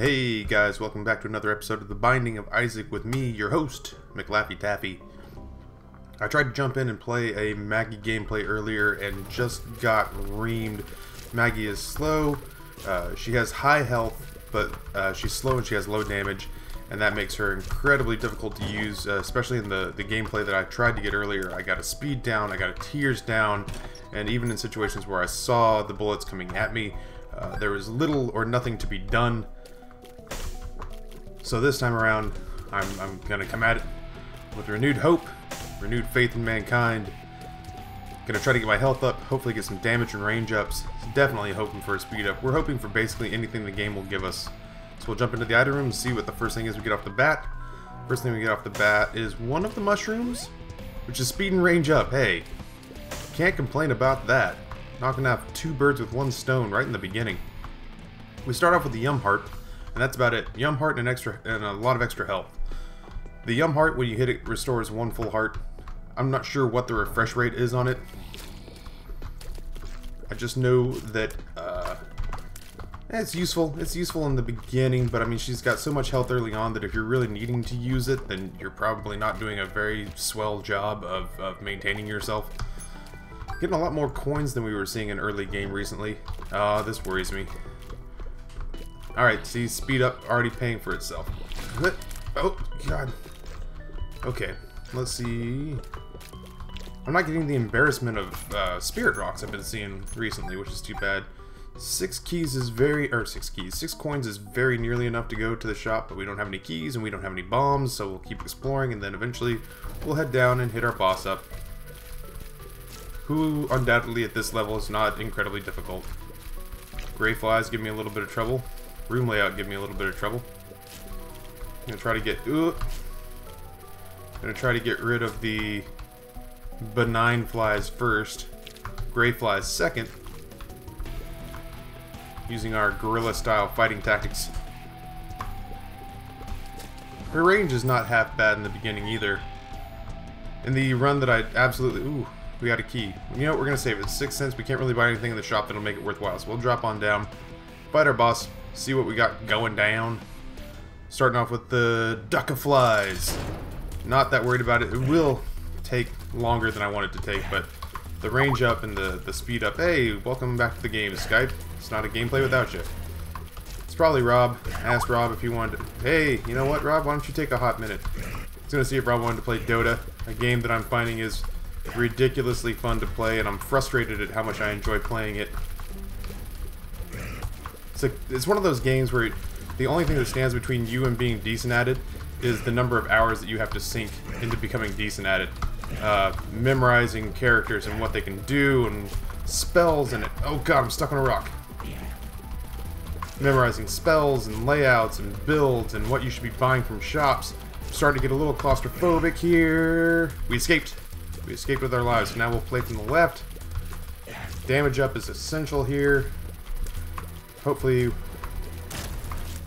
Hey guys, welcome back to another episode of The Binding of Isaac with me, your host, McLaffy Taffy. I tried to jump in and play a Maggie gameplay earlier and just got reamed. Maggie is slow, uh, she has high health, but uh, she's slow and she has low damage, and that makes her incredibly difficult to use, uh, especially in the, the gameplay that I tried to get earlier. I got a speed down, I got a tears down, and even in situations where I saw the bullets coming at me, uh, there was little or nothing to be done. So this time around, I'm, I'm gonna come at it with renewed hope, renewed faith in mankind. Gonna try to get my health up, hopefully get some damage and range ups. Definitely hoping for a speed up. We're hoping for basically anything the game will give us. So we'll jump into the item room and see what the first thing is we get off the bat. First thing we get off the bat is one of the mushrooms, which is speed and range up. Hey, can't complain about that. Knocking out two birds with one stone right in the beginning. We start off with the Yum Heart, and that's about it. Yum Heart and, an extra, and a lot of extra health. The Yum Heart, when you hit it, restores one full heart. I'm not sure what the refresh rate is on it. I just know that uh, it's useful. It's useful in the beginning, but I mean, she's got so much health early on that if you're really needing to use it, then you're probably not doing a very swell job of, of maintaining yourself. Getting a lot more coins than we were seeing in early game recently. Uh, this worries me. Alright, see, speed up already paying for itself. Oh, God. Okay, let's see. I'm not getting the embarrassment of uh, spirit rocks I've been seeing recently, which is too bad. Six keys is very, or six keys, six coins is very nearly enough to go to the shop, but we don't have any keys and we don't have any bombs, so we'll keep exploring and then eventually we'll head down and hit our boss up. Who undoubtedly at this level is not incredibly difficult. Gray flies give me a little bit of trouble. Room layout give me a little bit of trouble. I'm gonna try to get, ooh, I'm gonna try to get rid of the benign flies first, gray flies second, using our guerrilla style fighting tactics. Her range is not half bad in the beginning either. In the run that I absolutely... Ooh, we got a key. You know what, we're going to save it. Six cents, we can't really buy anything in the shop that'll make it worthwhile. So we'll drop on down, fight our boss, see what we got going down. Starting off with the Duke of Flies. Not that worried about it. It will take longer than I wanted to take, but the range up and the, the speed up. Hey, welcome back to the game, Skype. It's not a gameplay without you. It's probably Rob. Ask Rob if you wanted to... Hey, you know what, Rob? Why don't you take a hot minute? I was going to see if Rob wanted to play Dota, a game that I'm finding is ridiculously fun to play, and I'm frustrated at how much I enjoy playing it. It's, it's one of those games where the only thing that stands between you and being decent at it is the number of hours that you have to sink into becoming decent at it. Uh, memorizing characters and what they can do and spells and. Oh god, I'm stuck on a rock. Memorizing spells and layouts and builds and what you should be buying from shops. I'm starting to get a little claustrophobic here. We escaped. We escaped with our lives. Now we'll play from the left. Damage up is essential here. Hopefully...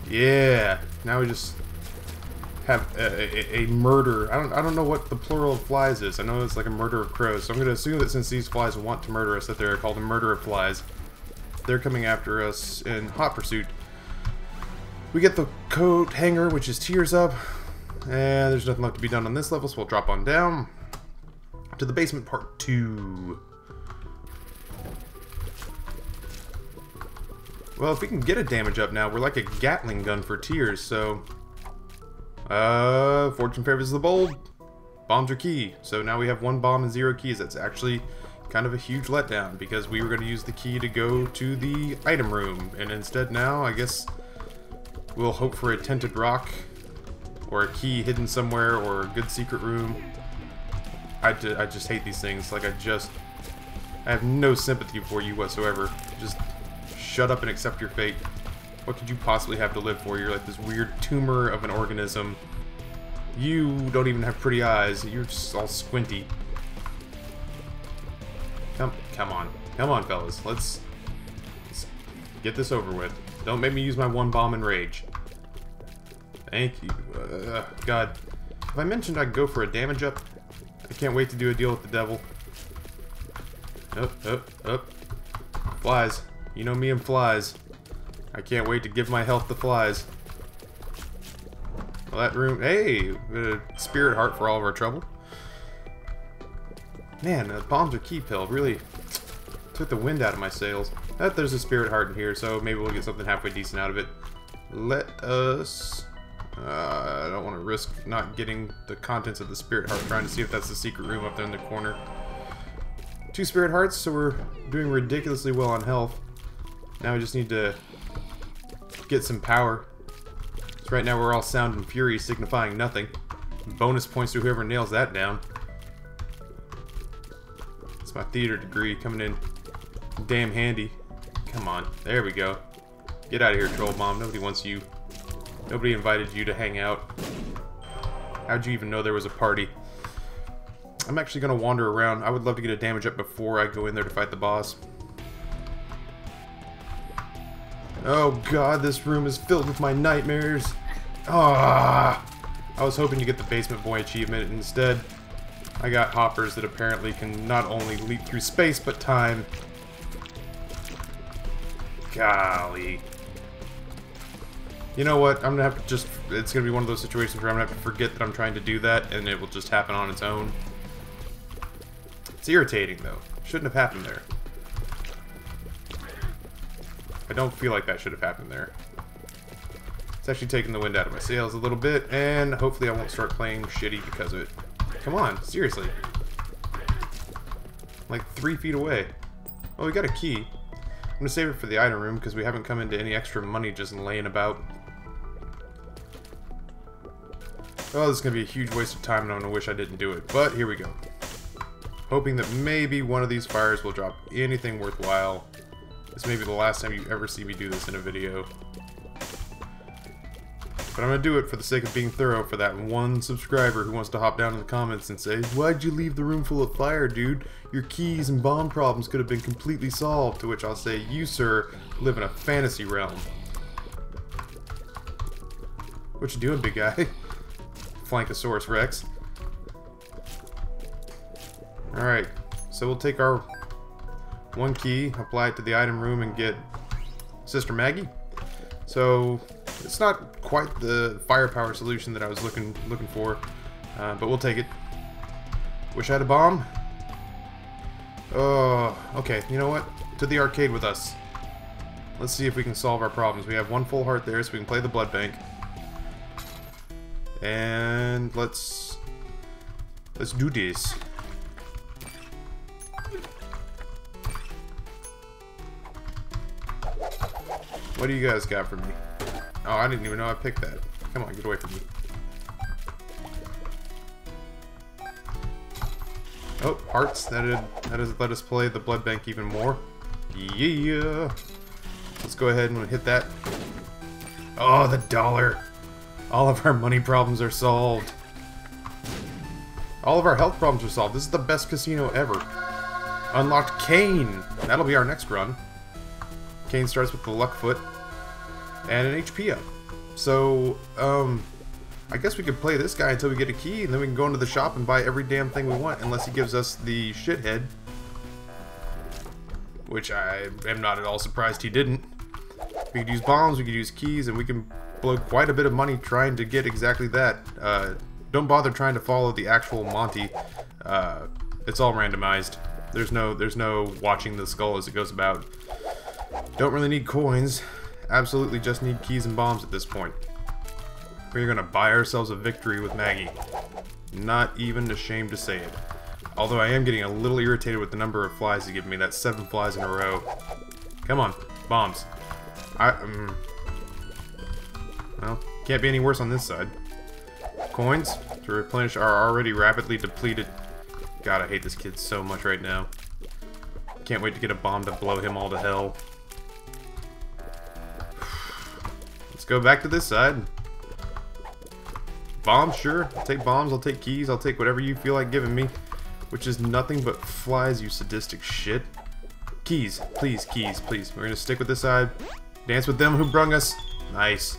Yeah. Now we just have a, a, a, murder. I don't I don't know what the plural of flies is. I know it's like a murder of crows. So I'm going to assume that since these flies want to murder us, that they're called a murder of flies. They're coming after us in hot pursuit. We get the coat hanger, which is tears up. And there's nothing left to be done on this level, so we'll drop on down to the basement part two. Well, if we can get a damage up now, we're like a Gatling gun for tears, so uh, fortune favors the bold. Bombs are key. So now we have one bomb and zero keys. That's actually kind of a huge letdown because we were going to use the key to go to the item room. And instead now, I guess we'll hope for a tinted rock or a key hidden somewhere or a good secret room. I, I just hate these things. Like, I just... I have no sympathy for you whatsoever. Just shut up and accept your fate. What could you possibly have to live for? You're like this weird tumor of an organism. You don't even have pretty eyes. You're just all squinty. Come, come on. Come on, fellas. Let's, let's get this over with. Don't make me use my one bomb and rage. Thank you. Uh, God. Have I mentioned I'd go for a damage up? I can't wait to do a deal with the devil. Up, up, up. Flies. You know me and flies. I can't wait to give my health to flies. Well, that room... Hey! Spirit heart for all of our trouble. Man, the bombs are key pill. Really took the wind out of my sails. That there's a spirit heart in here, so maybe we'll get something halfway decent out of it. Let us... Uh, I don't want to risk not getting the contents of the spirit heart, trying to see if that's the secret room up there in the corner. Two spirit hearts, so we're doing ridiculously well on health. Now we just need to get some power. So right now we're all sound and fury, signifying nothing. Bonus points to whoever nails that down. It's my theater degree coming in damn handy. Come on. There we go. Get out of here, Troll Bomb. Nobody wants you. Nobody invited you to hang out. How'd you even know there was a party? I'm actually going to wander around. I would love to get a damage up before I go in there to fight the boss. Oh god, this room is filled with my nightmares. Ah! I was hoping to get the Basement Boy achievement. Instead, I got hoppers that apparently can not only leap through space, but time. Golly. You know what? I'm gonna have to just... It's gonna be one of those situations where I'm gonna have to forget that I'm trying to do that, and it will just happen on its own. It's irritating, though. Shouldn't have happened there. I don't feel like that should have happened there. It's actually taking the wind out of my sails a little bit, and hopefully I won't start playing shitty because of it. Come on, seriously. Like three feet away. Oh, we got a key. I'm gonna save it for the item room because we haven't come into any extra money just laying about. Oh, this is gonna be a huge waste of time and I'm gonna wish I didn't do it. But here we go. Hoping that maybe one of these fires will drop anything worthwhile. This may be the last time you ever see me do this in a video. But I'm to do it for the sake of being thorough for that one subscriber who wants to hop down in the comments and say, Why'd you leave the room full of fire, dude? Your keys and bomb problems could have been completely solved. To which I'll say, You, sir, live in a fantasy realm. What you doing, big guy? Flankosaurus Rex. Alright, so we'll take our one key, apply it to the item room, and get Sister Maggie. So, it's not quite the firepower solution that I was looking looking for, uh, but we'll take it. Wish I had a bomb? Oh, okay, you know what? To the arcade with us. Let's see if we can solve our problems. We have one full heart there, so we can play the blood bank. And let's... Let's do this. What do you guys got for me? Oh, I didn't even know I picked that. Come on, get away from me. Oh, hearts. That that has let us play the blood bank even more. Yeah. Let's go ahead and hit that. Oh, the dollar. All of our money problems are solved. All of our health problems are solved. This is the best casino ever. Unlocked Cain. That'll be our next run. Cain starts with the luck foot and an HP up. So, um, I guess we could play this guy until we get a key, and then we can go into the shop and buy every damn thing we want, unless he gives us the shithead. Which I am not at all surprised he didn't. We could use bombs, we could use keys, and we can blow quite a bit of money trying to get exactly that. Uh, don't bother trying to follow the actual Monty. Uh, it's all randomized. There's no, there's no watching the skull as it goes about. Don't really need coins. Absolutely just need keys and bombs at this point. We're gonna buy ourselves a victory with Maggie. Not even ashamed to say it. Although I am getting a little irritated with the number of flies you give me. That's seven flies in a row. Come on, bombs. I, um... Well, can't be any worse on this side. Coins to replenish our already rapidly depleted... God, I hate this kid so much right now. Can't wait to get a bomb to blow him all to hell. Let's go back to this side. Bombs, sure. I'll take bombs, I'll take keys, I'll take whatever you feel like giving me. Which is nothing but flies, you sadistic shit. Keys, please, keys, please. We're gonna stick with this side. Dance with them who brung us. Nice.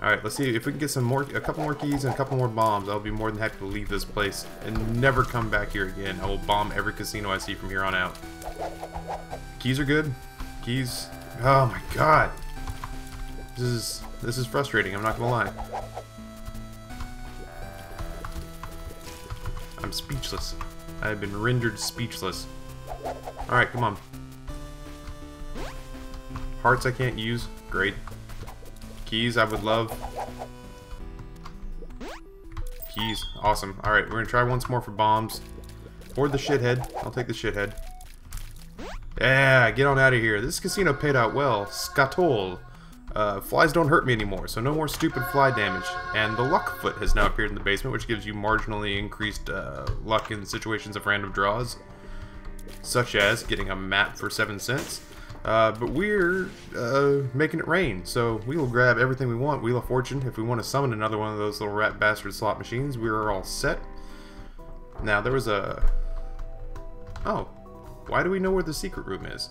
Alright, let's see if we can get some more, a couple more keys and a couple more bombs. I'll be more than happy to leave this place and never come back here again. I will bomb every casino I see from here on out. Keys are good. Keys. Oh my god. This is this is frustrating, I'm not gonna lie. I'm speechless. I have been rendered speechless. Alright, come on. Hearts I can't use. Great. Keys I would love. Keys. Awesome. Alright, we're gonna try once more for bombs. Or the shithead. I'll take the shithead. Yeah, get on out of here. This casino paid out well. Skatole. Uh, flies don't hurt me anymore, so no more stupid fly damage. And the luck foot has now appeared in the basement, which gives you marginally increased uh, luck in situations of random draws. Such as getting a map for 7 cents. Uh, but we're uh, making it rain, so we will grab everything we want. Wheel of Fortune, if we want to summon another one of those little rat bastard slot machines, we're all set. Now, there was a... Oh, why do we know where the secret room is?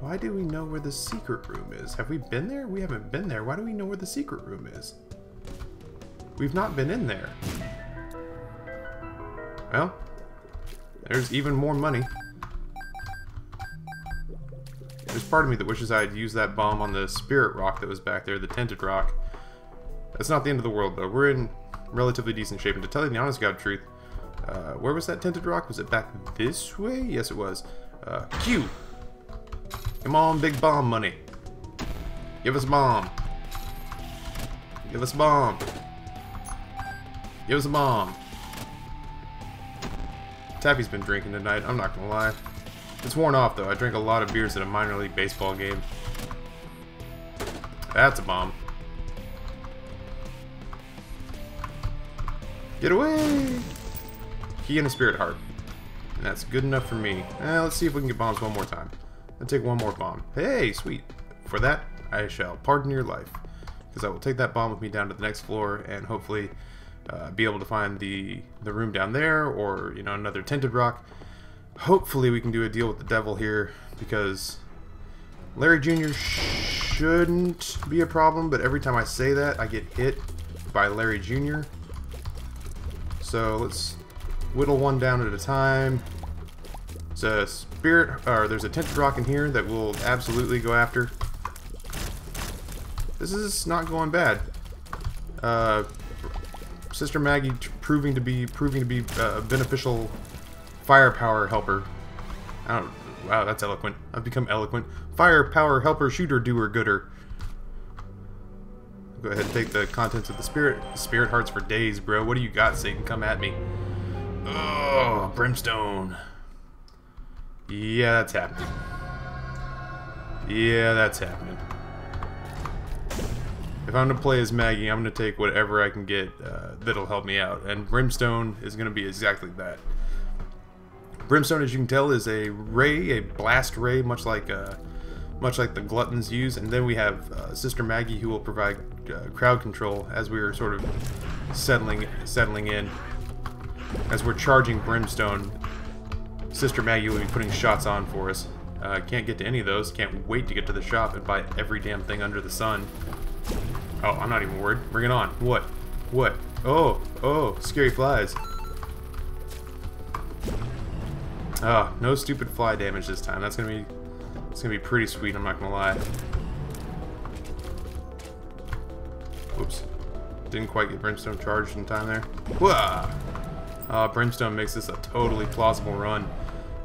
Why do we know where the secret room is? Have we been there? We haven't been there. Why do we know where the secret room is? We've not been in there. Well, there's even more money. There's part of me that wishes I had used that bomb on the spirit rock that was back there, the tinted rock. That's not the end of the world, though. We're in relatively decent shape. And to tell you the honest God truth, uh, where was that tinted rock? Was it back this way? Yes, it was. Uh, Q! Come on, big bomb money. Give us a bomb. Give us bomb. Give us a bomb. Taffy's been drinking tonight, I'm not gonna lie. It's worn off, though. I drank a lot of beers at a minor league baseball game. That's a bomb. Get away! Key and a spirit heart. And that's good enough for me. Eh, let's see if we can get bombs one more time. I'll take one more bomb. Hey, sweet. For that, I shall pardon your life. Because I will take that bomb with me down to the next floor and hopefully uh, be able to find the, the room down there or, you know, another tinted rock. Hopefully we can do a deal with the devil here because Larry Jr. shouldn't be a problem, but every time I say that, I get hit by Larry Jr. So let's whittle one down at a time. A spirit, or there's a tinted rock in here that we'll absolutely go after. This is not going bad. Uh, Sister Maggie proving to be proving to be uh, a beneficial firepower helper. I don't. Wow, that's eloquent. I've become eloquent. Firepower helper, shooter, doer, gooder. Go ahead and take the contents of the spirit spirit hearts for days, bro. What do you got, Satan? Come at me. Oh, brimstone. Yeah, that's happening. Yeah, that's happening. If I'm going to play as Maggie, I'm going to take whatever I can get uh, that'll help me out. And Brimstone is going to be exactly that. Brimstone, as you can tell, is a ray, a blast ray, much like uh, much like the Gluttons use. And then we have uh, Sister Maggie, who will provide uh, crowd control as we're sort of settling settling in. As we're charging Brimstone, Sister Maggie will be putting shots on for us. Uh, can't get to any of those. Can't wait to get to the shop and buy every damn thing under the sun. Oh, I'm not even worried. Bring it on. What? What? Oh, oh, scary flies. Oh, no stupid fly damage this time. That's gonna be, it's gonna be pretty sweet. I'm not gonna lie. Oops, didn't quite get brimstone charged in time there. Whoa! Uh, brimstone makes this a totally plausible run.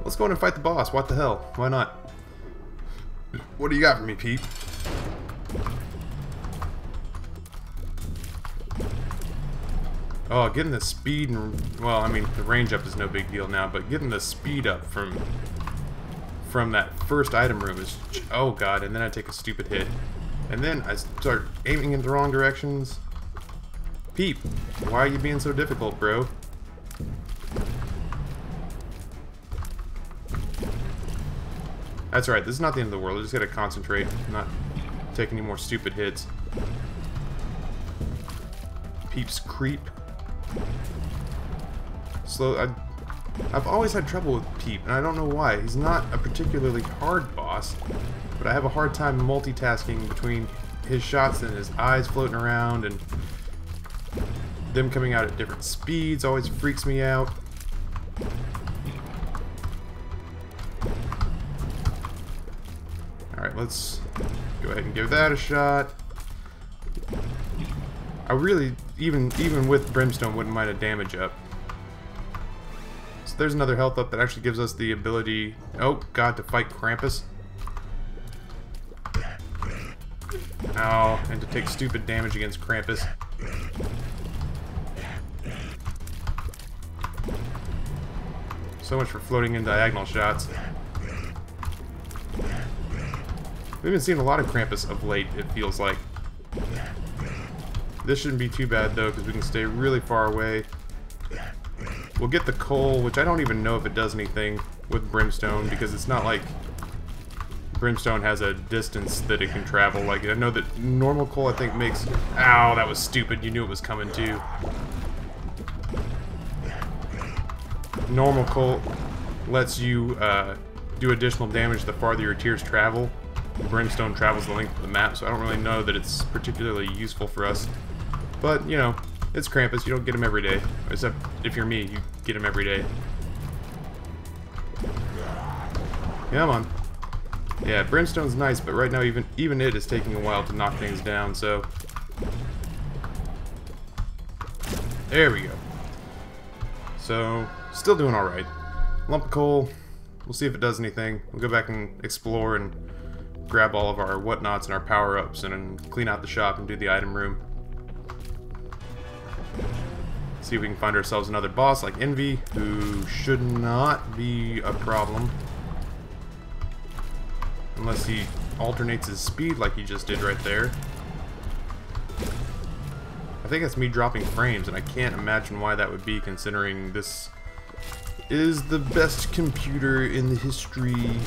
Let's go in and fight the boss. What the hell? Why not? What do you got for me, Pete? Oh, getting the speed and well, I mean the range up is no big deal now, but getting the speed up from from that first item room is oh god, and then I take a stupid hit, and then I start aiming in the wrong directions. Peep, why are you being so difficult, bro? That's right, this is not the end of the world. I just gotta concentrate, not take any more stupid hits. Peeps creep. Slow. I, I've always had trouble with Peep, and I don't know why. He's not a particularly hard boss, but I have a hard time multitasking between his shots and his eyes floating around, and them coming out at different speeds always freaks me out. Let's go ahead and give that a shot. I really, even even with Brimstone, wouldn't mind a damage up. So there's another health up that actually gives us the ability, oh god, to fight Krampus. Ow, and to take stupid damage against Krampus. So much for floating in diagonal shots. We've been seeing a lot of Krampus of late, it feels like. This shouldn't be too bad, though, because we can stay really far away. We'll get the coal, which I don't even know if it does anything with Brimstone, because it's not like Brimstone has a distance that it can travel. Like, I know that normal coal, I think, makes... Ow, that was stupid. You knew it was coming, too. Normal coal lets you uh, do additional damage the farther your tears travel. Brimstone travels the length of the map, so I don't really know that it's particularly useful for us. But, you know, it's Krampus. You don't get him every day. Except if you're me, you get him every day. Come on. Yeah, Brimstone's nice, but right now even even it is taking a while to knock things down, so... There we go. So, still doing alright. Lump of coal, we'll see if it does anything. We'll go back and explore and grab all of our whatnots and our power-ups and, and clean out the shop and do the item room. See if we can find ourselves another boss like Envy, who should not be a problem. Unless he alternates his speed like he just did right there. I think that's me dropping frames, and I can't imagine why that would be considering this is the best computer in the history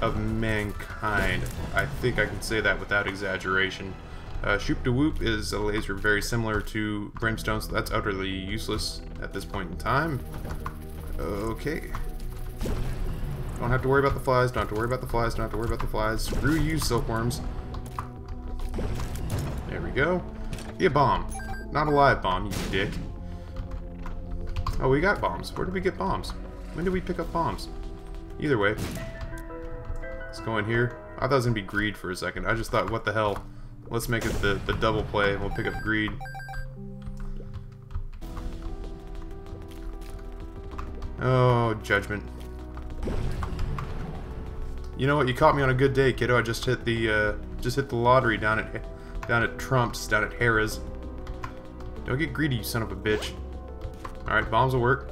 of mankind. I think I can say that without exaggeration. Uh, Shoop da Whoop is a laser very similar to Brimstone, so that's utterly useless at this point in time. Okay. Don't have to worry about the flies, don't have to worry about the flies, don't have to worry about the flies. Screw you, silkworms. There we go. Be a bomb. Not a live bomb, you dick. Oh, we got bombs. Where did we get bombs? When did we pick up bombs? Either way. Let's go in here. I thought it was going to be greed for a second. I just thought, what the hell? Let's make it the, the double play. We'll pick up greed. Oh, judgment. You know what? You caught me on a good day, kiddo. I just hit the uh, just hit the lottery down at down at Trump's, down at Harrah's. Don't get greedy, you son of a bitch. Alright, bombs will work.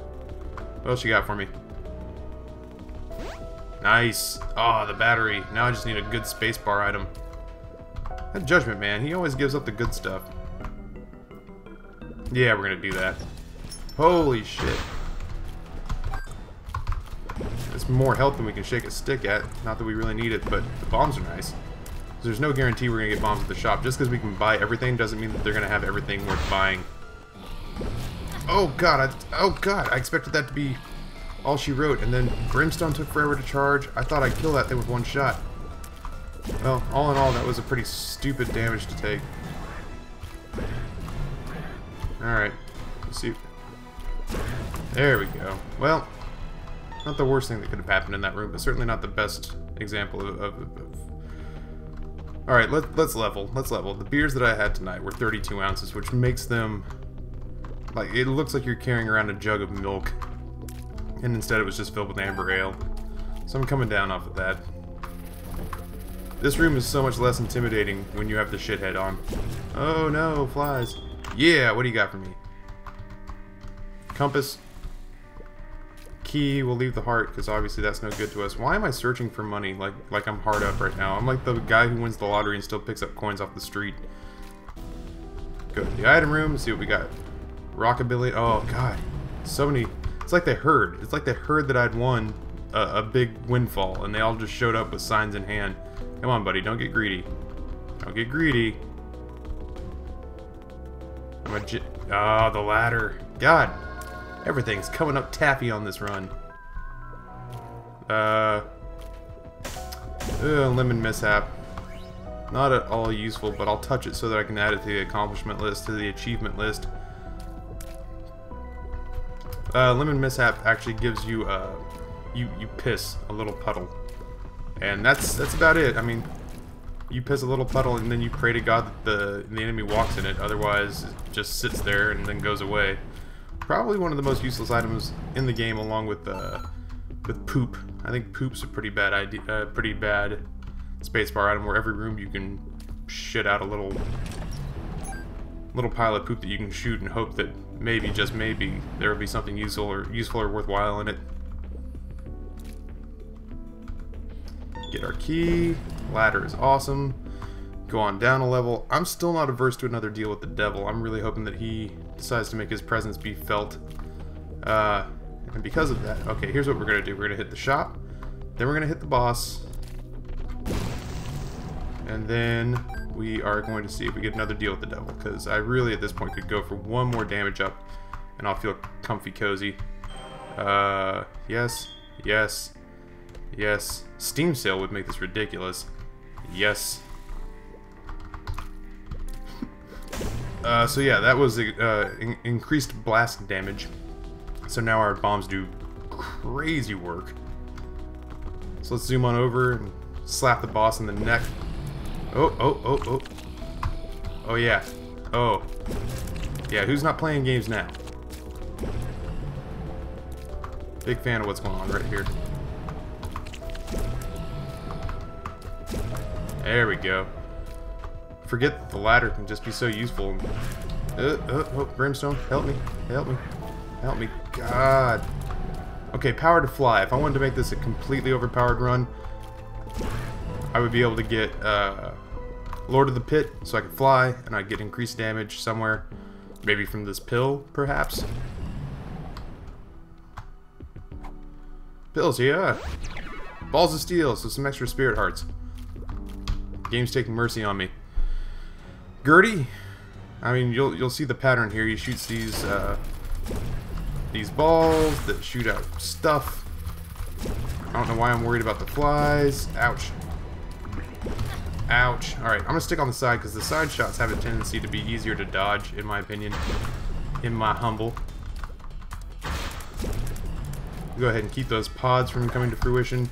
What else you got for me? Nice. Oh, the battery. Now I just need a good spacebar item. That Judgment Man, he always gives up the good stuff. Yeah, we're gonna do that. Holy shit. It's more health than we can shake a stick at. Not that we really need it, but the bombs are nice. There's no guarantee we're going to get bombs at the shop. Just because we can buy everything doesn't mean that they're going to have everything worth buying. Oh god, I, oh god, I expected that to be all she wrote, and then Brimstone took forever to charge. I thought I'd kill that thing with one shot. Well, all in all, that was a pretty stupid damage to take. Alright, let's see. There we go. Well, not the worst thing that could have happened in that room, but certainly not the best example of... of, of... Alright, let, let's level. Let's level. The beers that I had tonight were 32 ounces, which makes them... Like, it looks like you're carrying around a jug of milk. And instead it was just filled with amber ale. So I'm coming down off of that. This room is so much less intimidating when you have the shithead on. Oh no, flies. Yeah, what do you got for me? Compass, key, we'll leave the heart, because obviously that's no good to us. Why am I searching for money like like I'm hard up right now? I'm like the guy who wins the lottery and still picks up coins off the street. Go to the item room, see what we got. Rockabilly, oh god. So many, it's like they heard. It's like they heard that I'd won a, a big windfall, and they all just showed up with signs in hand. Come on, buddy, don't get greedy. Don't get greedy. I'm Ah, oh, the ladder. God, Everything's coming up taffy on this run. Uh, ugh, lemon mishap. Not at all useful, but I'll touch it so that I can add it to the accomplishment list, to the achievement list. Uh, lemon mishap actually gives you, uh, you, you piss a little puddle. And that's, that's about it. I mean, you piss a little puddle and then you pray to God that the, the enemy walks in it. Otherwise, it just sits there and then goes away. Probably one of the most useless items in the game, along with uh, with poop. I think poop's a pretty bad idea, uh, pretty bad spacebar item where every room you can shit out a little little pile of poop that you can shoot and hope that maybe, just maybe, there will be something useful or useful or worthwhile in it. Get our key. Ladder is awesome. Go on down a level. I'm still not averse to another deal with the devil. I'm really hoping that he decides to make his presence be felt. Uh, and because of that, okay, here's what we're going to do. We're going to hit the shop. Then we're going to hit the boss. And then we are going to see if we get another deal with the devil. Because I really, at this point, could go for one more damage up. And I'll feel comfy cozy. Uh, yes. Yes. Yes. Steam sale would make this ridiculous. Yes. uh, so yeah, that was uh, in increased blast damage. So now our bombs do crazy work. So let's zoom on over and slap the boss in the neck. Oh, oh, oh, oh. Oh, yeah. Oh. Yeah, who's not playing games now? Big fan of what's going on right here. There we go. Forget the ladder can just be so useful. Uh, uh, oh, Brimstone, help me. Help me. Help me. God. Okay, power to fly. If I wanted to make this a completely overpowered run, I would be able to get uh, Lord of the Pit, so I could fly, and I'd get increased damage somewhere. Maybe from this pill, perhaps? Pills, yeah. Balls of steel, so some extra spirit hearts. Game's taking mercy on me. Gurdy, I mean, you'll you'll see the pattern here. He shoots these uh, these balls that shoot out stuff. I don't know why I'm worried about the flies. Ouch. Ouch. Alright, I'm going to stick on the side because the side shots have a tendency to be easier to dodge, in my opinion. In my humble. Go ahead and keep those pods from coming to fruition.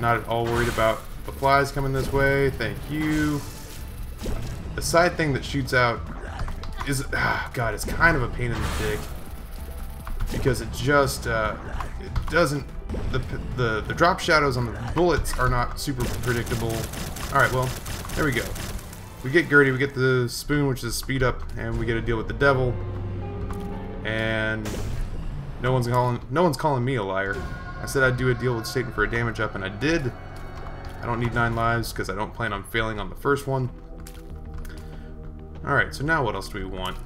Not at all worried about the flies coming this way. Thank you. The side thing that shoots out is... Ah, God, it's kind of a pain in the dick. Because it just... Uh, it doesn't... The, the, the drop shadows on the bullets are not super predictable. Alright, well, there we go. We get Gurdy, we get the spoon, which is speed up, and we get a deal with the devil. And no one's calling no one's calling me a liar. I said I'd do a deal with Satan for a damage up, and I did. I don't need nine lives because I don't plan on failing on the first one. Alright, so now what else do we want?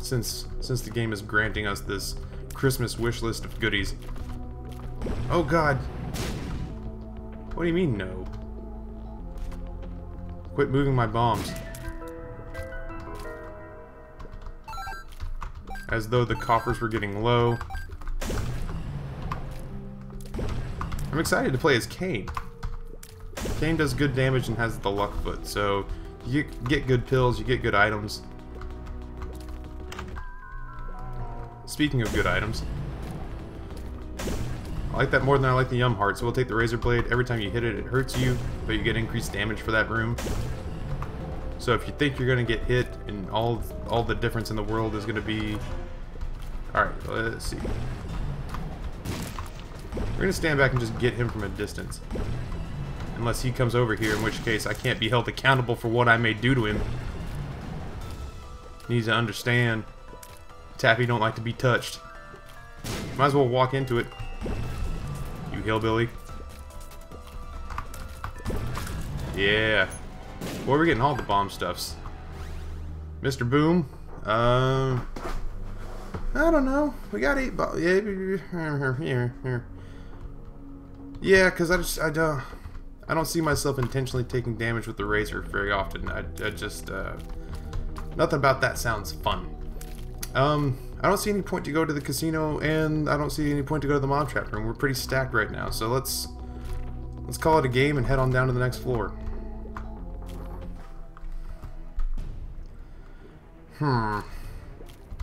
Since since the game is granting us this Christmas wish list of goodies. Oh god. What do you mean no? Quit moving my bombs. As though the coffers were getting low. I'm excited to play as Cain. Cain does good damage and has the luck foot, so you get good pills, you get good items. Speaking of good items, I like that more than I like the Yum Heart, so we'll take the Razor Blade. Every time you hit it, it hurts you, but you get increased damage for that room. So if you think you're going to get hit and all all the difference in the world is going to be... Alright, let's see. We're going to stand back and just get him from a distance. Unless he comes over here, in which case I can't be held accountable for what I may do to him. Needs to understand. Tappy don't like to be touched. Might as well walk into it You hillbilly. Yeah. Boy, we're getting all the bomb stuffs. Mr. Boom. Uh, I don't know. We got eight bombs. Yeah. Yeah, because I just I don't I don't see myself intentionally taking damage with the razor very often. I, I just uh, nothing about that sounds fun. Um, I don't see any point to go to the casino, and I don't see any point to go to the mob trap room. We're pretty stacked right now, so let's let's call it a game and head on down to the next floor. Hmm.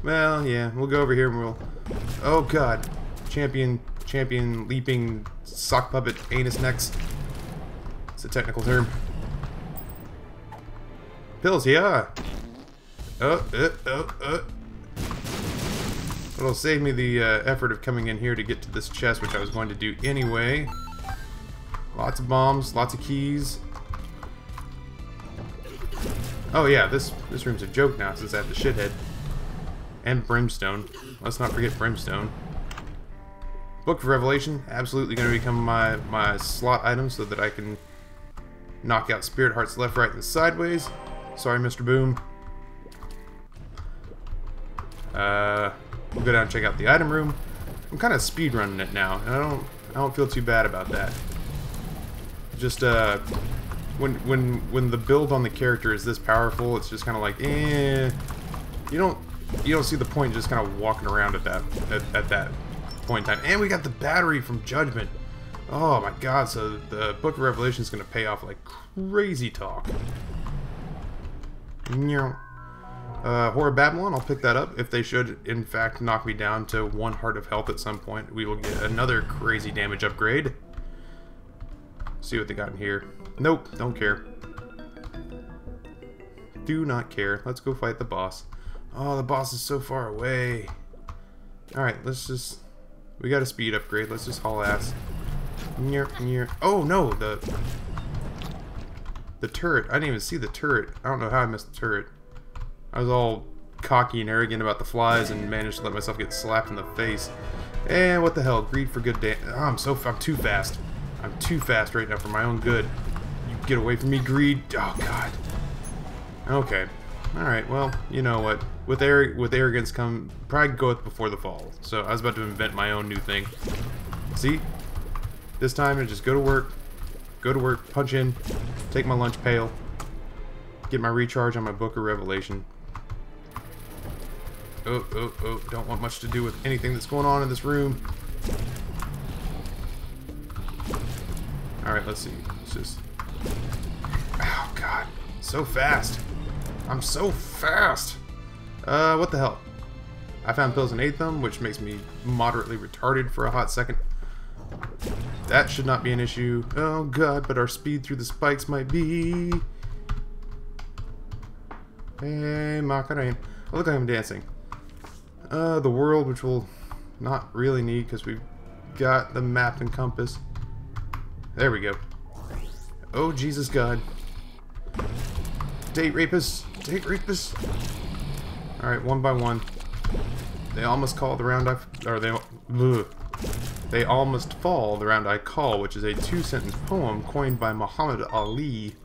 Well, yeah, we'll go over here and we'll... Oh, God. Champion, champion, leaping, sock puppet, anus next. It's a technical term. pills, yeah. Oh, uh, oh, uh. It'll save me the uh, effort of coming in here to get to this chest, which I was going to do anyway. Lots of bombs, lots of keys. Oh yeah, this this room's a joke now since I have the shithead. And brimstone. Let's not forget brimstone. Book of Revelation, absolutely going to become my, my slot item so that I can knock out Spirit Hearts left, right, and sideways. Sorry, Mr. Boom. Uh, we'll go down and check out the item room. I'm kind of speed running it now, and I don't I don't feel too bad about that. Just uh, when when when the build on the character is this powerful, it's just kind of like eh. You don't you don't see the point just kind of walking around at that at, at that point in time. And we got the battery from Judgment. Oh my god, so the Book of Revelation is going to pay off like crazy talk. Uh, Whore of Babylon, I'll pick that up. If they should, in fact, knock me down to one heart of health at some point, we will get another crazy damage upgrade. See what they got in here. Nope, don't care. Do not care. Let's go fight the boss. Oh, the boss is so far away. Alright, let's just... We got a speed upgrade. Let's just haul ass. Near, near. Oh, no! The... The turret. I didn't even see the turret. I don't know how I missed the turret. I was all cocky and arrogant about the flies and managed to let myself get slapped in the face. And what the hell? Greed for good day. Oh, ah, I'm so... I'm too fast. I'm too fast right now for my own good. You get away from me, Greed. Oh, God. Okay. Alright, well, you know what. With with arrogance come pride goeth before the fall. So I was about to invent my own new thing. See? This time I just go to work, go to work, punch in, take my lunch pail, get my recharge on my Book of Revelation. Oh, oh, oh, don't want much to do with anything that's going on in this room. Alright, let's see. Let's just... Oh, God. So fast. I'm so fast! Uh, what the hell? I found pills and in Aethum, which makes me moderately retarded for a hot second. That should not be an issue. Oh god, but our speed through the spikes might be... Hey, Macarena. Oh, look, I'm dancing. Uh, the world, which we'll not really need because we've got the map and compass. There we go. Oh, Jesus God. Date rapists. Date rapists. Alright, one by one. They almost call the round I... Or they... Ugh. They almost fall the round I call, which is a two-sentence poem coined by Muhammad Ali.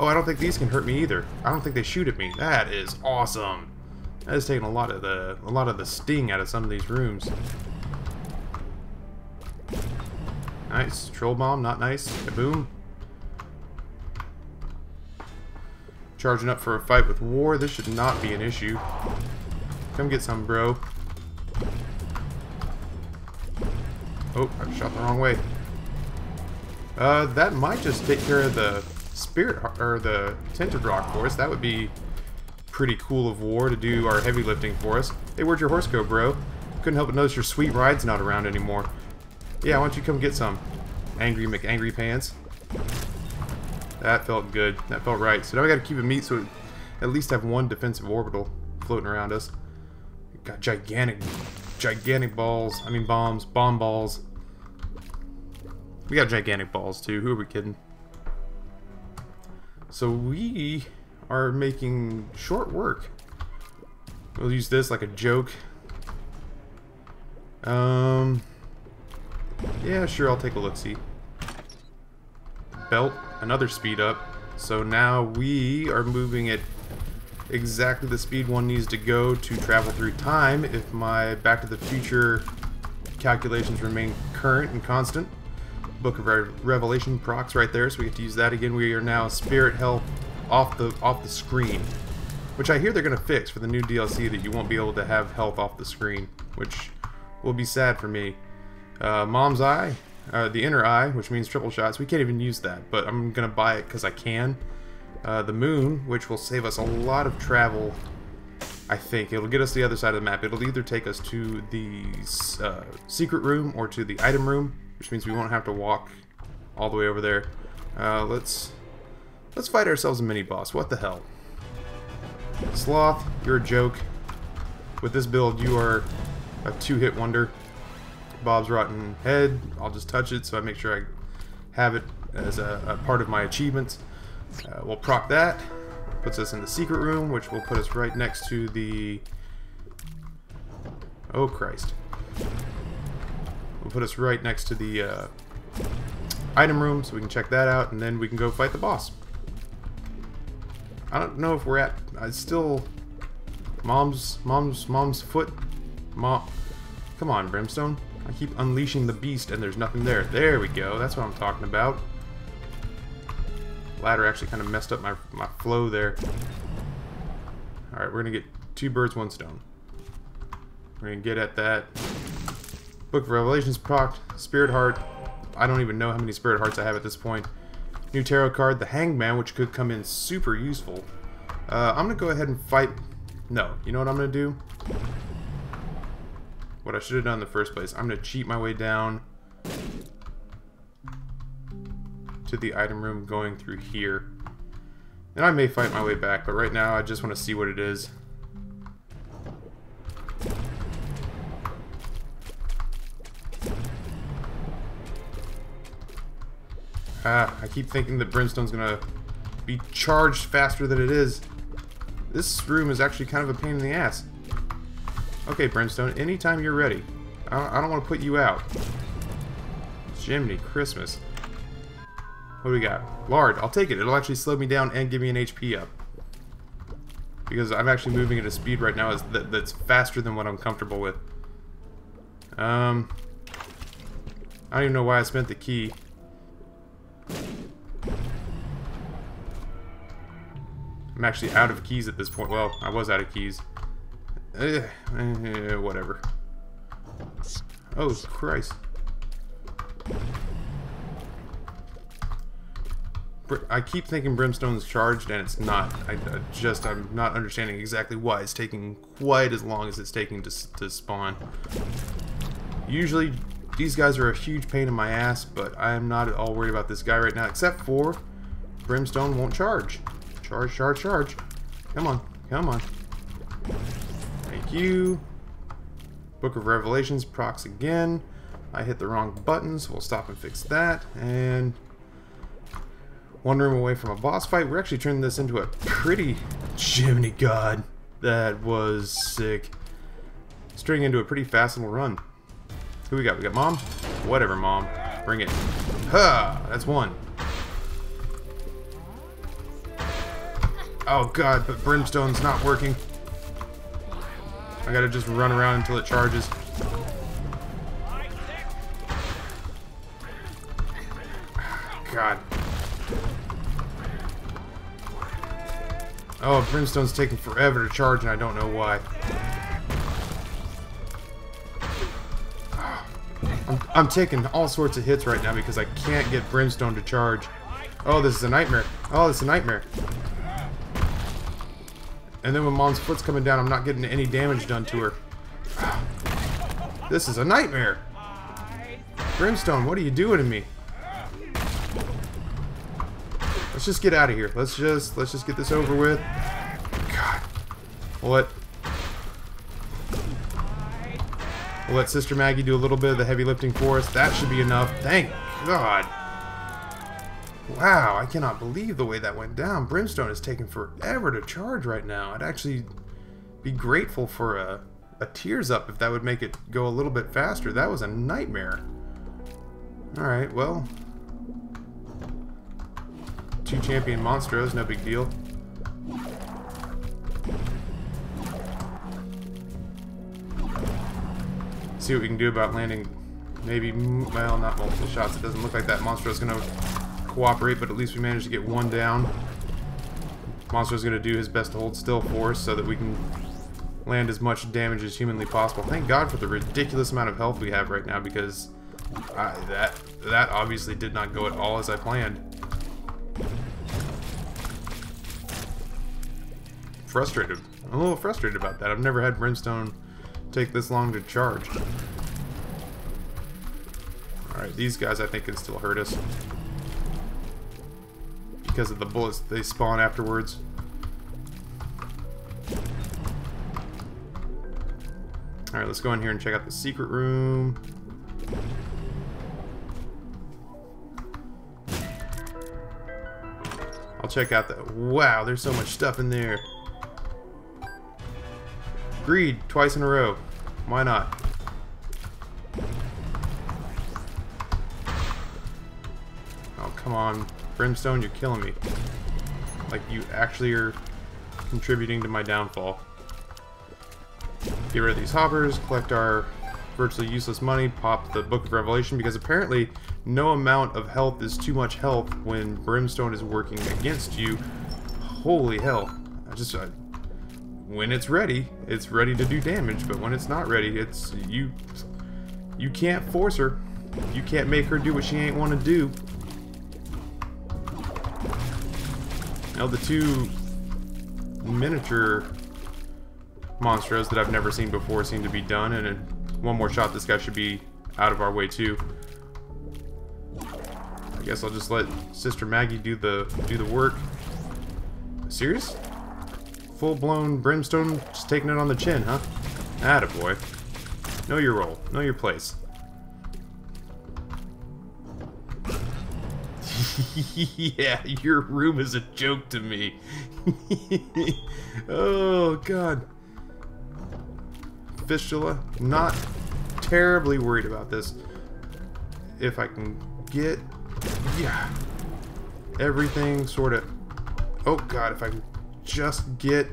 Oh, I don't think these can hurt me either. I don't think they shoot at me. That is awesome. That is taking a lot of the a lot of the sting out of some of these rooms. Nice. Troll bomb, not nice. Kaboom. Charging up for a fight with war. This should not be an issue. Come get some, bro. Oh, I shot the wrong way. Uh, that might just take care of the spirit or the tinted rock for us. That would be pretty cool of war to do our heavy lifting for us. Hey, where'd your horse go, bro? Couldn't help but notice your sweet ride's not around anymore. Yeah, why don't you come get some? Angry McAngry Pants. That felt good. That felt right. So now we gotta keep it meat so at least have one defensive orbital floating around us. We've got gigantic, gigantic balls. I mean bombs. Bomb balls. We got gigantic balls too. Who are we kidding? So we are making short work. We'll use this like a joke. Um, yeah, sure, I'll take a look-see. Belt, another speed up. So now we are moving at exactly the speed one needs to go to travel through time if my Back to the Future calculations remain current and constant. Book of Re Revelation procs right there, so we get to use that again. We are now spirit health off the off the screen, which I hear they're gonna fix for the new DLC that you won't be able to have health off the screen, which will be sad for me. Uh, Mom's Eye, uh, the inner eye, which means triple shots. We can't even use that, but I'm going to buy it because I can. Uh, the moon, which will save us a lot of travel, I think. It'll get us the other side of the map. It'll either take us to the uh, secret room or to the item room, which means we won't have to walk all the way over there. Uh, let's let's fight ourselves a mini boss. What the hell? Sloth, you're a joke. With this build, you are a two-hit wonder. Bob's Rotten Head, I'll just touch it so I make sure I have it as a, a part of my achievements. Uh, we'll proc that. Puts us in the secret room, which will put us right next to the... Oh, Christ. Put us right next to the uh, item room, so we can check that out, and then we can go fight the boss. I don't know if we're at... I still... Mom's... Mom's... Mom's foot? Mom... Come on, Brimstone. I keep unleashing the beast and there's nothing there. There we go. That's what I'm talking about. Ladder actually kind of messed up my, my flow there. Alright, we're going to get two birds, one stone. We're going to get at that. Book of Revelations proc, Spirit Heart. I don't even know how many Spirit Hearts I have at this point. New tarot card, the Hangman, which could come in super useful. Uh, I'm going to go ahead and fight... No, you know what I'm going to do? What I should have done in the first place. I'm going to cheat my way down to the item room going through here. And I may fight my way back, but right now I just want to see what it is. Ah, I keep thinking that Brimstone's gonna be charged faster than it is. This room is actually kind of a pain in the ass. Okay, Brimstone, anytime you're ready. I don't want to put you out. Jiminy Christmas. What do we got? Lard. I'll take it. It'll actually slow me down and give me an HP up. Because I'm actually moving at a speed right now that's faster than what I'm comfortable with. Um, I don't even know why I spent the key. I'm actually out of keys at this point. Well, I was out of keys. Eh, eh, whatever. Oh, Christ. I keep thinking Brimstone's charged, and it's not. I, I, just, I'm not understanding exactly why it's taking quite as long as it's taking to, to spawn. Usually, these guys are a huge pain in my ass, but I am not at all worried about this guy right now, except for Brimstone won't charge. Charge, charge, charge. Come on, come on. Thank you. Book of Revelations procs again. I hit the wrong button, so we'll stop and fix that. And one room away from a boss fight. We're actually turning this into a pretty Jiminy God. That was sick. String into a pretty fast little run. Who we got? We got Mom? Whatever, Mom. Bring it. Ha! That's one. Oh god, but Brimstone's not working. I gotta just run around until it charges. God. Oh, Brimstone's taking forever to charge and I don't know why. I'm, I'm, taking all sorts of hits right now because I can't get Brimstone to charge. Oh, this is a nightmare. Oh, this is a nightmare. And then when Mom's foot's coming down, I'm not getting any damage done to her. This is a nightmare. Brimstone, what are you doing to me? Let's just get out of here. Let's just let's just get this over with. God. Let We'll let Sister Maggie do a little bit of the heavy lifting for us. That should be enough. Thank God. Wow, I cannot believe the way that went down. Brimstone is taking forever to charge right now. I'd actually be grateful for a, a tears up if that would make it go a little bit faster. That was a nightmare. Alright, well, two champion Monstros, no big deal. See what we can do about landing maybe, well, not multiple shots. It doesn't look like that Monstro is going to cooperate, but at least we managed to get one down. Monstro is going to do his best to hold still for us so that we can land as much damage as humanly possible. Thank God for the ridiculous amount of health we have right now because I, that that obviously did not go at all as I planned. frustrated. I'm a little frustrated about that. I've never had Brimstone take this long to charge. Alright, these guys I think can still hurt us. Because of the bullets they spawn afterwards. Alright, let's go in here and check out the secret room. I'll check out the... Wow, there's so much stuff in there. Greed, twice in a row. Why not? Brimstone, you're killing me. Like, you actually are contributing to my downfall. Get rid of these hoppers, collect our virtually useless money, pop the Book of Revelation, because apparently no amount of health is too much health when Brimstone is working against you. Holy hell. I just... I, when it's ready, it's ready to do damage, but when it's not ready, it's... You... You can't force her. You can't make her do what she ain't want to do. Now the two miniature monstros that I've never seen before seem to be done, and in one more shot this guy should be out of our way too. I guess I'll just let Sister Maggie do the do the work. Serious? Full-blown brimstone just taking it on the chin, huh? Attaboy. Know your role. Know your place. yeah, your room is a joke to me. oh, God. Fistula, not terribly worried about this. If I can get, yeah, everything sort of, oh God, if I can just get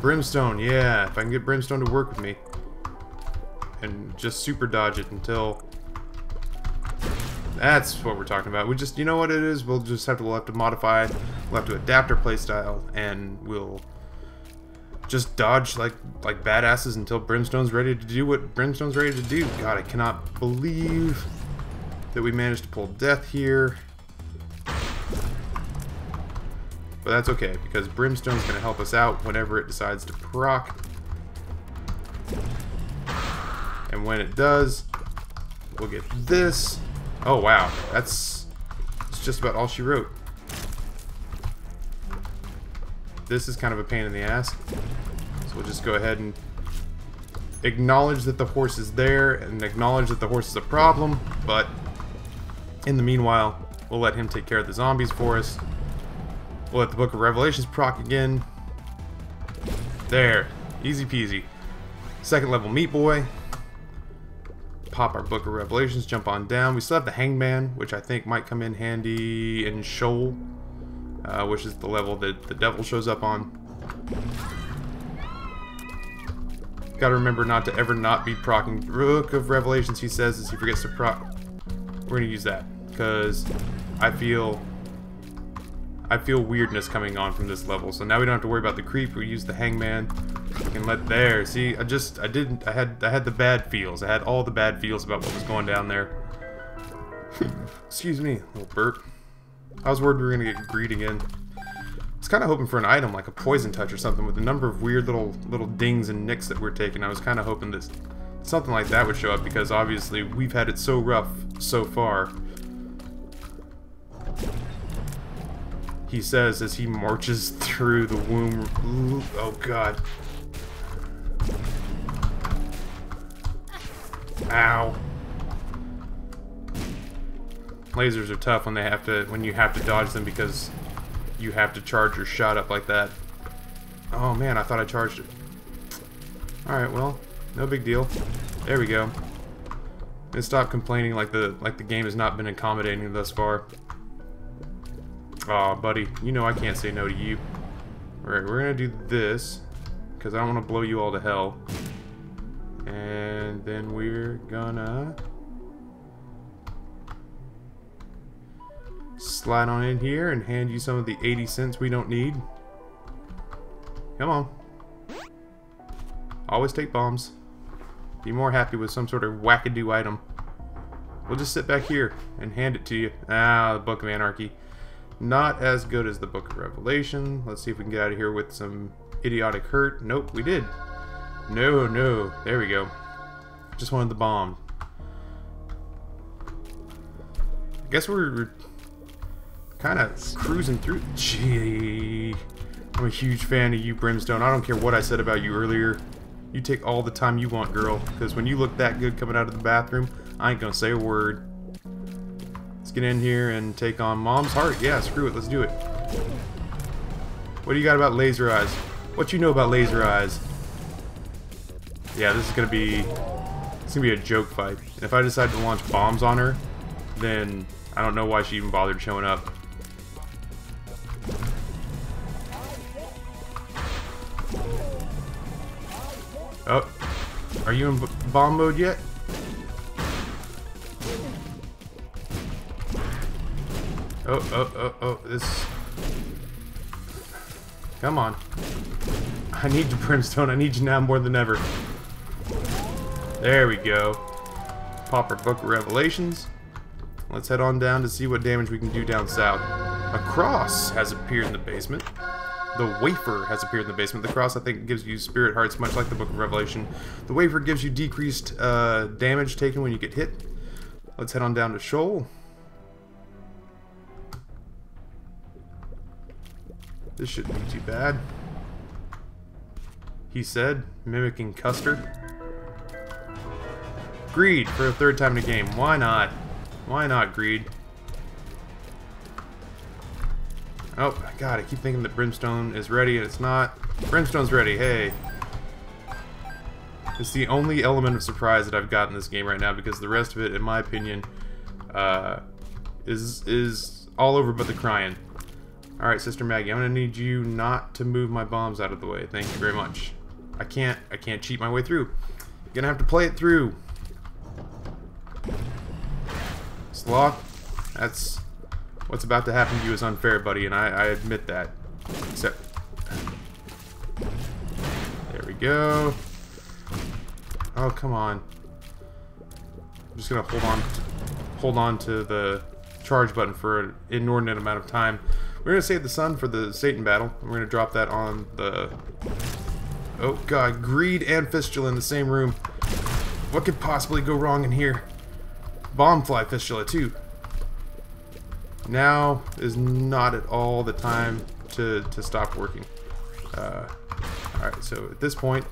Brimstone, yeah, if I can get Brimstone to work with me. And just super dodge it until that's what we're talking about. We just, you know what it is? We'll just have to, we'll have to modify, we'll have to adapt our playstyle, and we'll just dodge like like badasses until Brimstone's ready to do what Brimstone's ready to do. God, I cannot believe that we managed to pull death here. But that's okay, because Brimstone's going to help us out whenever it decides to proc. And when it does, we'll get this. Oh, wow. That's, that's just about all she wrote. This is kind of a pain in the ass. So we'll just go ahead and acknowledge that the horse is there and acknowledge that the horse is a problem, but in the meanwhile, we'll let him take care of the zombies for us. We'll let the Book of Revelations proc again. There. Easy peasy. Second level Meat Boy pop our Book of Revelations, jump on down. We still have the Hangman, which I think might come in handy in Sheol, uh, which is the level that the devil shows up on. Gotta remember not to ever not be procking Book of Revelations, he says, as he forgets to proc. We're gonna use that, because I feel I feel weirdness coming on from this level. So now we don't have to worry about the creep. We use the hangman. Can let there. See, I just I didn't I had I had the bad feels. I had all the bad feels about what was going down there. Excuse me, little burp. I was worried we were gonna get greed again. I was kind of hoping for an item like a poison touch or something with a number of weird little little dings and nicks that we're taking. I was kind of hoping that something like that would show up because obviously we've had it so rough so far. he says as he marches through the womb. Oh god. Ow. Lasers are tough when they have to when you have to dodge them because you have to charge your shot up like that. Oh man, I thought I charged it. Alright, well, no big deal. There we go. And stop complaining like the like the game has not been accommodating thus far. Aw, oh, buddy, you know I can't say no to you. Alright, we're gonna do this, because I don't want to blow you all to hell. And then we're gonna... Slide on in here and hand you some of the 80 cents we don't need. Come on. Always take bombs. Be more happy with some sort of wackadoo item. We'll just sit back here and hand it to you. Ah, the Book of Anarchy. Not as good as the Book of Revelation. Let's see if we can get out of here with some idiotic hurt. Nope, we did. No, no. There we go. Just wanted the bomb. I guess we're... kind of cruising through. Gee, I'm a huge fan of you, Brimstone. I don't care what I said about you earlier. You take all the time you want, girl. Because when you look that good coming out of the bathroom, I ain't gonna say a word. Let's get in here and take on Mom's heart. Yeah, screw it. Let's do it. What do you got about laser eyes? What you know about laser eyes? Yeah, this is gonna be... It's gonna be a joke fight. And if I decide to launch bombs on her, then I don't know why she even bothered showing up. Oh, are you in bomb mode yet? Oh, oh, oh, oh, this... Come on. I need you, Brimstone. I need you now more than ever. There we go. Pop our Book of Revelations. Let's head on down to see what damage we can do down south. A cross has appeared in the basement. The wafer has appeared in the basement. The cross, I think, gives you spirit hearts, much like the Book of Revelation. The wafer gives you decreased uh, damage taken when you get hit. Let's head on down to Sheol. This shouldn't be too bad. He said, mimicking Custer. Greed for a third time in a game. Why not? Why not, Greed? Oh, God, I keep thinking that Brimstone is ready, and it's not. Brimstone's ready, hey. It's the only element of surprise that I've got in this game right now, because the rest of it, in my opinion, uh, is, is all over but the crying. Alright, Sister Maggie, I'm gonna need you not to move my bombs out of the way. Thank you very much. I can't, I can't cheat my way through. Gonna have to play it through. Sloth, that's What's about to happen to you is unfair, buddy, and I, I admit that. Except... There we go. Oh, come on. I'm just gonna hold on, hold on to the charge button for an inordinate amount of time. We're gonna save the sun for the Satan battle. We're gonna drop that on the... Oh god, greed and fistula in the same room. What could possibly go wrong in here? Bombfly fistula too. Now is not at all the time to, to stop working. Uh, Alright, so at this point,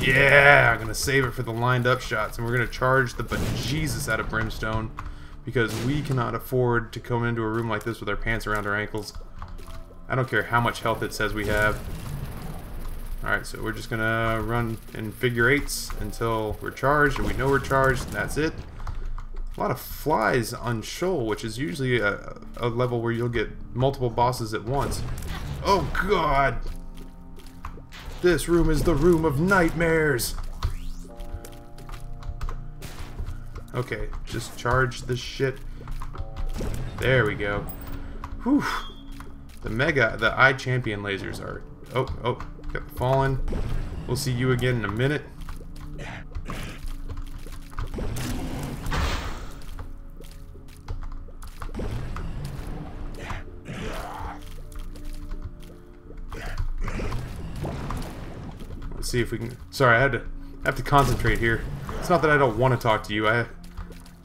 yeah, I'm going to save it for the lined up shots, and we're going to charge the bejesus out of Brimstone, because we cannot afford to come into a room like this with our pants around our ankles. I don't care how much health it says we have. Alright, so we're just to run in figure eights until we're charged, and we know we're charged, and that's it. A lot of flies on Sheol, which is usually a, a level where you'll get multiple bosses at once. Oh god! This room is the room of nightmares! Okay, just charge this shit. There we go. Whew. The Mega, the Eye Champion lasers are... Oh, oh, got fallen. We'll see you again in a minute. Let's see if we can... Sorry, I had to I have to concentrate here. It's not that I don't want to talk to you. I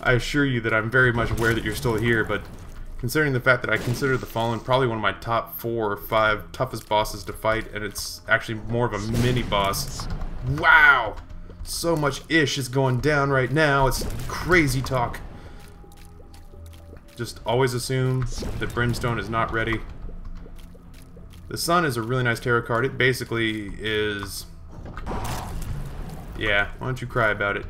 I assure you that I'm very much aware that you're still here, but considering the fact that I consider the Fallen probably one of my top four or five toughest bosses to fight, and it's actually more of a mini-boss. Wow! So much ish is going down right now. It's crazy talk. Just always assume that Brimstone is not ready. The Sun is a really nice tarot card. It basically is yeah, why don't you cry about it?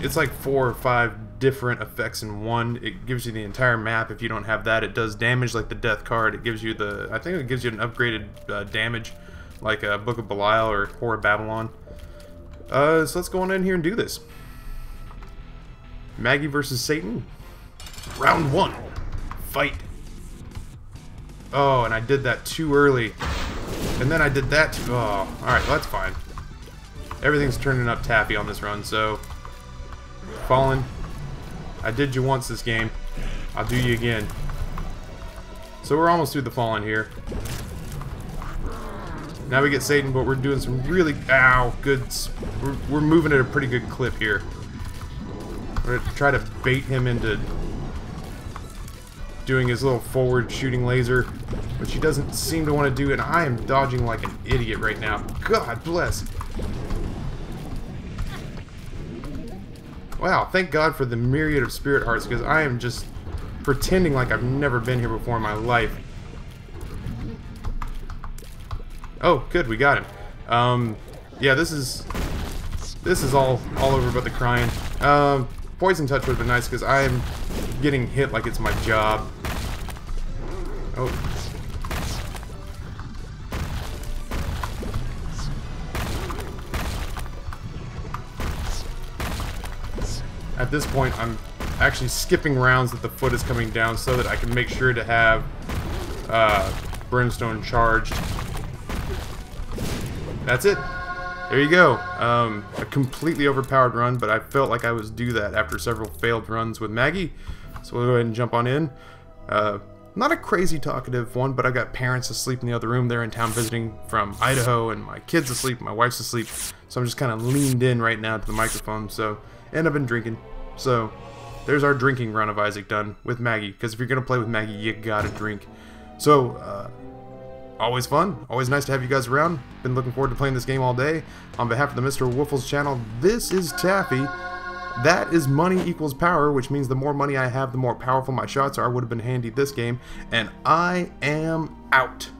It's like four or five different effects in one. It gives you the entire map. If you don't have that, it does damage like the death card. It gives you the, I think it gives you an upgraded uh, damage like a uh, Book of Belial or Whore of Babylon. Uh, so let's go on in here and do this. Maggie versus Satan. Round one. Fight. Oh, and I did that too early. And then I did that too. Oh, alright, well, that's fine. Everything's turning up taffy on this run, so... Fallen, I did you once this game. I'll do you again. So we're almost through the Fallen here. Now we get Satan, but we're doing some really... Ow! Good... We're, we're moving at a pretty good clip here. We're gonna try to bait him into doing his little forward shooting laser, which he doesn't seem to want to do, and I am dodging like an idiot right now. God bless. Wow, thank God for the myriad of spirit hearts, because I am just pretending like I've never been here before in my life. Oh, good, we got him. Um, yeah, this is this is all all over but the crying. Um, poison touch would have been nice because I'm getting hit like it's my job. Oh. At this point, I'm actually skipping rounds that the foot is coming down so that I can make sure to have uh, Brimstone charged that's it. There you go. Um, a completely overpowered run, but I felt like I was due that after several failed runs with Maggie. So we'll go ahead and jump on in. Uh, not a crazy talkative one, but I've got parents asleep in the other room. They're in town visiting from Idaho, and my kid's asleep, my wife's asleep. So I'm just kind of leaned in right now to the microphone. So, and I've been drinking. So, there's our drinking run of Isaac done with Maggie. Because if you're going to play with Maggie, you gotta drink. So, uh, always fun. Always nice to have you guys around. Been looking forward to playing this game all day. On behalf of the Mr. Woofless channel, this is Taffy. That is money equals power, which means the more money I have, the more powerful my shots are. Would have been handy this game. And I am out.